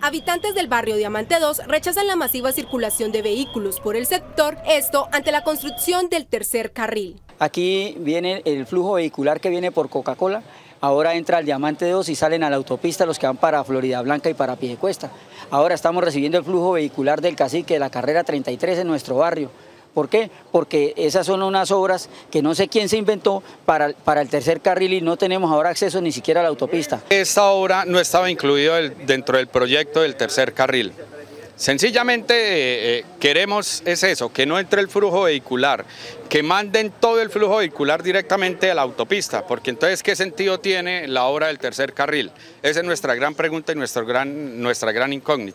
Habitantes del barrio Diamante 2 rechazan la masiva circulación de vehículos por el sector, esto ante la construcción del tercer carril. Aquí viene el flujo vehicular que viene por Coca-Cola, ahora entra al Diamante 2 y salen a la autopista los que van para Florida Blanca y para Piedecuesta. Ahora estamos recibiendo el flujo vehicular del cacique de la carrera 33 en nuestro barrio. ¿Por qué? Porque esas son unas obras que no sé quién se inventó para, para el tercer carril y no tenemos ahora acceso ni siquiera a la autopista. Esta obra no estaba incluida dentro del proyecto del tercer carril. Sencillamente eh, eh, queremos es eso, que no entre el flujo vehicular, que manden todo el flujo vehicular directamente a la autopista, porque entonces ¿qué sentido tiene la obra del tercer carril? Esa es nuestra gran pregunta y nuestro gran, nuestra gran incógnita.